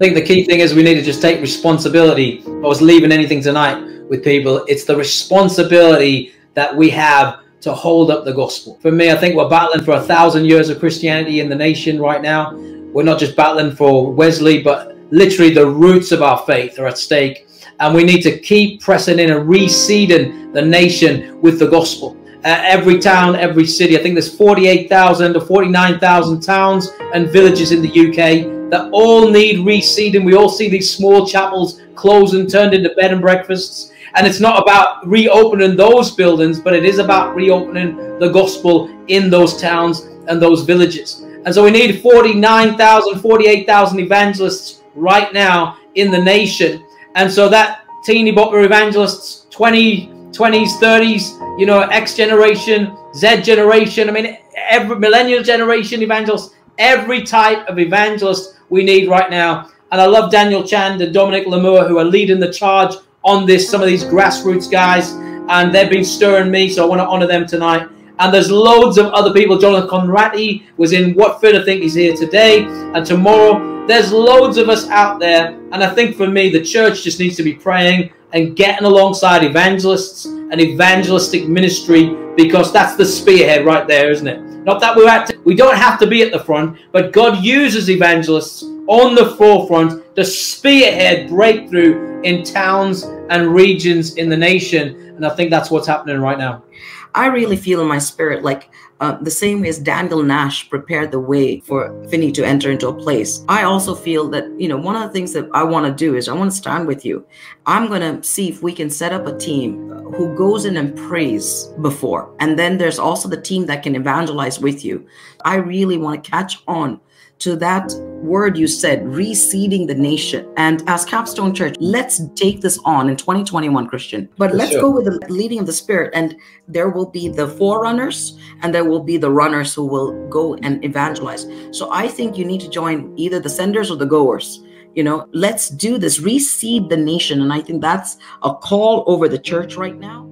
I think the key thing is we need to just take responsibility. I was leaving anything tonight with people. It's the responsibility that we have to hold up the gospel. For me, I think we're battling for a thousand years of Christianity in the nation right now. We're not just battling for Wesley, but literally the roots of our faith are at stake. And we need to keep pressing in and reseeding the nation with the gospel. Every town, every city, I think there's 48,000 or 49,000 towns and villages in the UK that all need reseeding. We all see these small chapels closed and turned into bed and breakfasts. And it's not about reopening those buildings, but it is about reopening the gospel in those towns and those villages. And so we need 49,000, 48,000 evangelists right now in the nation. And so that teeny bopper evangelists, 20, 20s, 30s, you know, X generation, Z generation, I mean, every millennial generation evangelist, every type of evangelist we need right now. And I love Daniel Chand and Dominic Lamour who are leading the charge on this, some of these grassroots guys, and they've been stirring me, so I want to honor them tonight. And there's loads of other people. Jonathan Conrathe was in Watford. I think he's here today and tomorrow. There's loads of us out there. And I think for me, the church just needs to be praying and getting alongside evangelists and evangelistic ministry because that's the spearhead right there, isn't it? Not that we're at, we don't have to be at the front, but God uses evangelists on the forefront to spearhead breakthrough in towns and regions in the nation. And I think that's what's happening right now. I really feel in my spirit like uh, the same way as Daniel Nash prepared the way for Finney to enter into a place. I also feel that, you know, one of the things that I want to do is I want to stand with you. I'm going to see if we can set up a team who goes in and prays before. And then there's also the team that can evangelize with you. I really want to catch on to that word you said, reseeding the nation. And as Capstone Church, let's take this on in 2021, Kristian. But let's sure. go with the leading of the Spirit. And there will be the forerunners and there will be the runners who will go and evangelize. So I think you need to join either the senders or the goers. You know, let's do this, reseed the nation. And I think that's a call over the church right now.